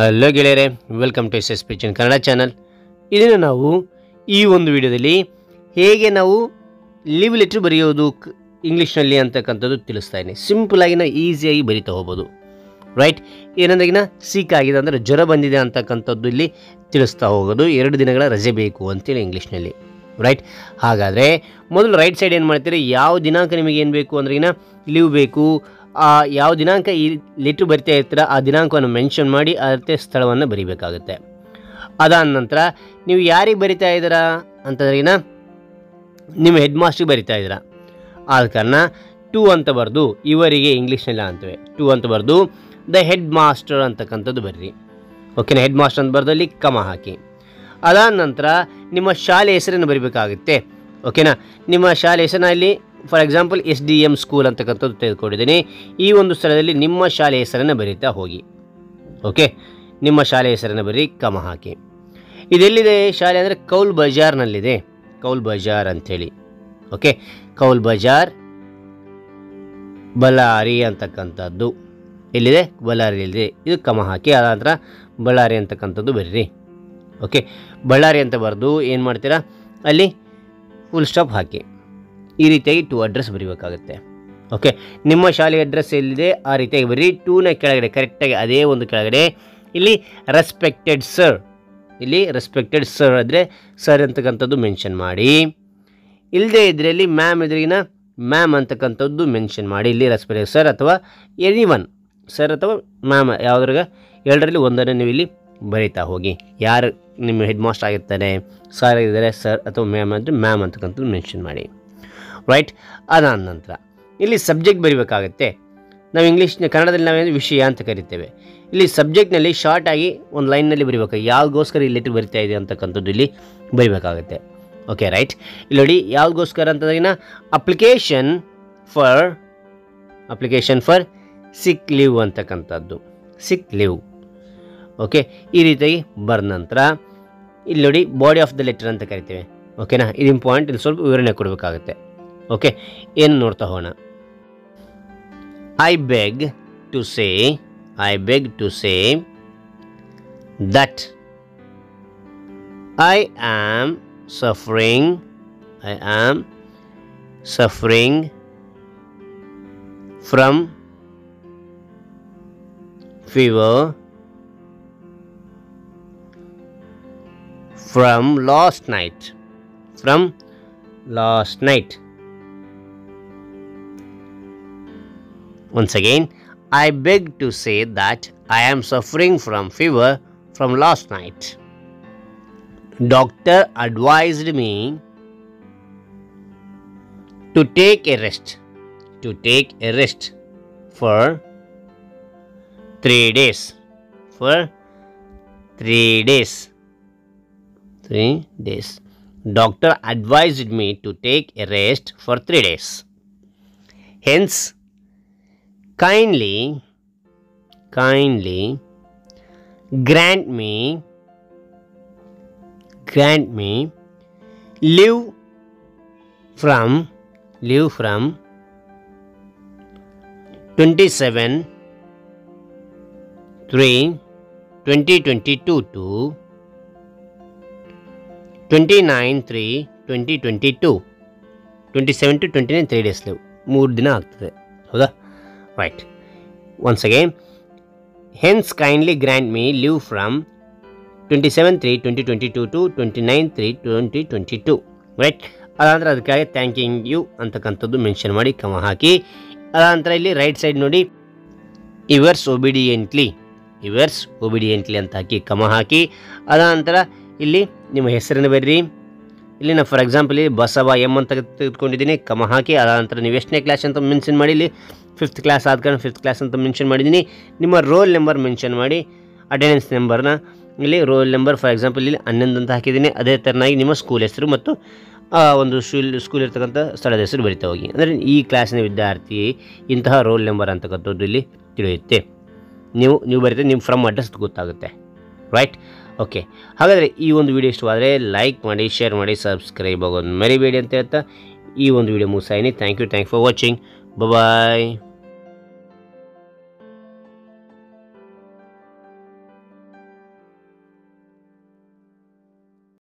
Hello ಗೆಳೆಯರೆ welcome to S S Kannada channel ಇದನ್ನು ನಾವು ಈ ಒಂದು ವಿಡಿಯೋದಲ್ಲಿ ಹೇಗೆ ನಾವು ಲಿವ್ ಲೆಟ್ರ್ ಬರೆಯೋದು ಇಂಗ್ಲೀಷ್ನಲ್ಲಿ ಅಂತಕ್ಕಂಥದ್ದು ತಿಳಿಸ್ತಾ ಇದ್ದೀನಿ. ಸಿಂಪಲಾಗಿ ನಾವು ಈಸಿಯಾಗಿ ಬರಿತಾ ಹೋಗ್ಬೋದು. ರೈಟ್ ಏನಂದಾಗಿನ ಸೀಕ್ ಆಗಿದೆ ಅಂದರೆ ಜ್ವರ ಬಂದಿದೆ ಅಂತಕ್ಕಂಥದ್ದು ಇಲ್ಲಿ ತಿಳಿಸ್ತಾ ಹೋಗೋದು. ಎರಡು ದಿನಗಳ ರಜೆ ಬೇಕು ಅಂತೇಳಿ ಇಂಗ್ಲೀಷ್ನಲ್ಲಿ ರೈಟ್ ಹಾಗಾದರೆ ಮೊದಲು ರೈಟ್ ಸೈಡ್ ಏನು ಮಾಡ್ತೀರಿ? ಯಾವ ದಿನಾಂಕ ನಿಮಗೆ ಏನು ಬೇಕು ಅಂದ್ರೆಗಿನ ಲೀವ್ ಬೇಕು ಆ ಯಾವ ದಿನಾಂಕ ಈ ಲೆಟ್ರ್ ಬರಿತಾ ಇರ್ತೀರ, ಆ ದಿನಾಂಕವನ್ನು ಮೆನ್ಷನ್ ಮಾಡಿ ಅದಕ್ಕೆ ಸ್ಥಳವನ್ನು ಬರಿಬೇಕಾಗುತ್ತೆ. ಅದಾದ ನಂತರ ನೀವು ಯಾರಿಗೆ ಬರಿತಾ ಇದ್ದೀರಾ ಅಂತಂದ್ರೆಗಿನ ನಿಮ್ಮ ಹೆಡ್ ಮಾಸ್ಟ್ರಿಗೆ ಬರಿತಾ ಇದ್ದೀರಾ. ಆದ ಕಾರಣ ಟು ಅಂತ ಬರೆದು ಇವರಿಗೆ ಇಂಗ್ಲೀಷ್ನಲ್ಲಿ ಅಂತವೆ. ಟು ಅಂತ ಬರೆದು ದ ಹೆಡ್ ಮಾಸ್ಟರ್ ಅಂತಕ್ಕಂಥದ್ದು ಬರ್ರಿ. ಓಕೆನಾ ಹೆಡ್ ಮಾಸ್ಟರ್ ಅಂತ ಬರೆದು ಅಲ್ಲಿ ಕಮ ಹಾಕಿ. ಅದಾದ ನಂತರ ನಿಮ್ಮ ಶಾಲೆ ಹೆಸರನ್ನು ಬರಿಬೇಕಾಗುತ್ತೆ. ಓಕೆನಾ ನಿಮ್ಮ ಶಾಲೆ ಹೆಸರನ್ನ ಇಲ್ಲಿ for example, S D M school ಅಂತಕ್ಕಂಥದ್ದು ತೆಗೆದುಕೊಂಡಿದ್ದೀನಿ. ಈ ಒಂದು ಸ್ಥಳದಲ್ಲಿ ನಿಮ್ಮ ಶಾಲೆ ಹೆಸರನ್ನು ಬರೀತಾ ಹೋಗಿ. ಓಕೆ? ನಿಮ್ಮ ಶಾಲೆ ಹೆಸರನ್ನು ಬರೀ ಕಮ ಹಾಕಿ. ಇದೆಲ್ಲಿದೆ ಶಾಲೆ ಅಂದರೆ ಕೌಲ್ ಬಜಾರ್ನಲ್ಲಿದೆ. ಕೌಲ್ ಬಜಾರ್ ಅಂಥೇಳಿ. ಓಕೆ? ಕೌಲ್ ಬಜಾರ್ ಬಳ್ಳಾರಿ ಅಂತಕ್ಕಂಥದ್ದು. ಎಲ್ಲಿದೆ? ಬಳ್ಳಾರಿಯಲ್ಲಿದೆ. ಇದು ಕಮ ಹಾಕಿ ಅದ ನಂತರ ಬಳ್ಳಾರಿ ಅಂತಕ್ಕಂಥದ್ದು ಬರೀರಿ. ಓಕೆ? ಬಳ್ಳಾರಿ ಅಂತ ಬರೆದು ಏನು ಮಾಡ್ತೀರಾ? ಅಲ್ಲಿ ಫುಲ್ ಸ್ಟಾಪ್ ಹಾಕಿ. ಈ ರೀತಿಯಾಗಿ ಟು ಅಡ್ರೆಸ್ ಬರೀಬೇಕಾಗುತ್ತೆ. ಓಕೆ ನಿಮ್ಮ ಶಾಲೆ ಅಡ್ರೆಸ್ ಎಲ್ಲಿದೆ? ಆ ರೀತಿಯಾಗಿ ಬರೀ ಟೂನ ಕೆಳಗಡೆ ಕರೆಕ್ಟಾಗಿ ಅದೇ ಒಂದು ಕೆಳಗಡೆ. ಇಲ್ಲಿ ರೆಸ್ಪೆಕ್ಟೆಡ್ ಸರ್ ಇಲ್ಲಿ ರೆಸ್ಪೆಕ್ಟೆಡ್ ಸರ್ ಆದರೆ ಸರ್ ಅಂತಕ್ಕಂಥದ್ದು ಮೆನ್ಷನ್ ಮಾಡಿ. ಇಲ್ಲದೆ ಇಲ್ಲಿ ಮ್ಯಾಮ್ ಎದುರಿಗಿನ ಮ್ಯಾಮ್ ಅಂತಕ್ಕಂಥದ್ದು ಮೆನ್ಷನ್ ಮಾಡಿ. ಇಲ್ಲಿ ರೆಸ್ಪೆಕ್ಟೆಡ್ ಸರ್ ಅಥವಾ ಎನಿ ಒನ್ ಸರ್ ಅಥವಾ ಮ್ಯಾಮ್ ಯಾವುದ್ರಾಗ? ಎರಡರಲ್ಲಿ ಒಂದನ್ನು ನೀವು ಇಲ್ಲಿ ಬರೀತಾ ಹೋಗಿ. ಯಾರು ನಿಮ್ಮ ಹೆಡ್ ಮಾಸ್ಟರ್ ಆಗಿರ್ತಾರೆ ಸರ್ ಆಗಿದ್ದಾರೆ ಸರ್ ಅಥವಾ ಮ್ಯಾಮ್ ಅಂದರೆ ಮ್ಯಾಮ್ ಅಂತಕ್ಕಂಥದ್ದು ಮೆನ್ಷನ್ ಮಾಡಿ. ರೈಟ್ ಅದಾದ ನಂತರ ಇಲ್ಲಿ ಸಬ್ಜೆಕ್ಟ್ ಬರಿಬೇಕಾಗತ್ತೆ. ನಾವು ಇಂಗ್ಲೀಷ್ನ ಕನ್ನಡದಲ್ಲಿ ನಾವೇನು ವಿಷಯ ಅಂತ ಕರಿತೇವೆ. ಇಲ್ಲಿ ಸಬ್ಜೆಕ್ಟ್ನಲ್ಲಿ ಶಾರ್ಟ್ ಆಗಿ ಒಂದು ಲೈನ್ನಲ್ಲಿ ಬರಿಬೇಕು. ಯಾವ್ದಗೋಸ್ಕರ ಈ ಲೆಟರ್ ಬರಿತಾ ಇದೆ ಅಂತಕ್ಕಂಥದ್ದು ಇಲ್ಲಿ ಬರಿಬೇಕಾಗುತ್ತೆ. ಓಕೆ ರೈಟ್ ಇಲ್ಲಿ ನೋಡಿ ಯಾವ್ದಗೋಸ್ಕರ ಅಂತಂದಾಗಿನ application for application for sick leave ಅಂತಕ್ಕಂಥದ್ದು. ಸಿಕ್ ಲೀವ್ ಓಕೆ ಈ ರೀತಿಯಾಗಿ ಬರೆದ ನಂತರ ಇಲ್ಲಿ ನೋಡಿ ಬಾಡಿ ಆಫ್ ದ ಲೆಟರ್ ಅಂತ ಕರಿತೇವೆ. ಓಕೆನಾ ಇದು ಇಂಪಾರ್ಟೆಂಟ್ ಇಲ್ಲಿ ಸ್ವಲ್ಪ ವಿವರಣೆ ಕೊಡಬೇಕಾಗುತ್ತೆ. ಓಕೆ ಏನು ನೋಡ್ತಾ ಹೋಗೋಣ I beg to say I beg to say that I am suffering I am suffering from fever from last night from last night once again i beg to say that i am suffering from fever from last night doctor advised me to take a rest to take a rest for 3 days for 3 days three days. Doctor advised me to take a rest for three days. Hence, kindly, kindly grant me, grant me leave from, leave from 27 3 2022 to twenty nine three twenty twenty two twenty seven to twenty nine three days leave ಮೂರು ದಿನ ಆಗ್ತದೆ ಹೌದಾ Me leave from twenty seven three twenty twenty two to twenty nine three twenty twenty two right ಅದಾಂತರ ಅದಕ್ಕಾಗಿ thanking you ಅಂತಕ್ಕಂಥದ್ದು mention ಮಾಡಿ ಕಮ ಹಾಕಿ. ಅದಾಂತರ ಇಲ್ಲಿ ರೈಟ್ ಸೈಡ್ ನೋಡಿ. ಇವರ್ಸ್ ಒಬಿಡಿಯೆಂಟ್ಲಿ ಇವರ್ಸ್ ಒಬಿಡಿಯೆಂಟ್ಲಿ ಅಂತ ಹಾಕಿ ಕಮ ಹಾಕಿ. ಅದಾನಂತರ ಇಲ್ಲಿ ನಿಮ್ಮ ಹೆಸರನ್ನು ಬರ್ರಿ ಇಲ್ಲಿ ನಾನು ಫಾರ್ ಎಕ್ಸಾಂಪಲ್ ಬಸವ ಎಂ ಅಂತ ತೆಗೆದುಕೊಂಡಿದ್ದೀನಿ. ಕಮ ಹಾಕಿ. ಅದಾನಂತರ ನೀವು ಎಷ್ಟನೇ ಕ್ಲಾಸ್ ಅಂತ ಮೆನ್ಷನ್ ಮಾಡಿ ಇಲ್ಲಿ. ಫಿಫ್ತ್ ಕ್ಲಾಸ್ ಆದ ಕಾರಣ ಫಿಫ್ತ್ ಕ್ಲಾಸ್ ಅಂತ ಮೆನ್ಷನ್ ಮಾಡಿದ್ದೀನಿ ನಿಮ್ಮ ರೋಲ್ ನಂಬರ್ ಮೆನ್ಷನ್ ಮಾಡಿ ಅಟೆಂಡೆನ್ಸ್ ನಂಬರ್ನ ಇಲ್ಲಿ ರೋಲ್ ನಂಬರ್ ಫಾರ್ ಎಕ್ಸಾಂಪಲ್ ಇಲ್ಲಿ ಹನ್ನೊಂದು ಅಂತ ಹಾಕಿದ್ದೀನಿ ಅದೇ ಥರನಾಗಿ ನಿಮ್ಮ ಸ್ಕೂಲ್ ಹೆಸರು ಮತ್ತು ಒಂದು ಶೂಲ್ ಸ್ಕೂಲ್ ಇರ್ತಕ್ಕಂಥ ಸ್ಥಳದ ಹೆಸರು ಬರಿತಾ ಹೋಗಿ. ಅಂದರೆ ಈ ಕ್ಲಾಸಿನ ವಿದ್ಯಾರ್ಥಿ ಇಂತಹ ರೋಲ್ ನಂಬರ್ ಅಂತಕ್ಕಂಥದ್ದು ಇಲ್ಲಿ ತಿಳಿಯುತ್ತೆ. ನೀವು ನೀವು ಬರೀತೆ ನಿಮ್ಮ ಫ್ರಮ್ ಅಡ್ರೆಸ್ ಗೊತ್ತಾಗುತ್ತೆ. ರೈಟ್ ಓಕೆ ಹಾಗಾದರೆ ಈ ಒಂದು ವಿಡಿಯೋ ಇಷ್ಟವಾದರೆ ಲೈಕ್ ಮಾಡಿ ಶೇರ್ ಮಾಡಿ ಸಬ್ಸ್ಕ್ರೈಬ್ ಆಗೋದು ಮರಿಬೇಡಿ ಅಂತ ಹೇಳ್ತಾ ಈ ಒಂದು video ಮುಗಿಸಾಯಿನಿ. Thank you thank for watching bye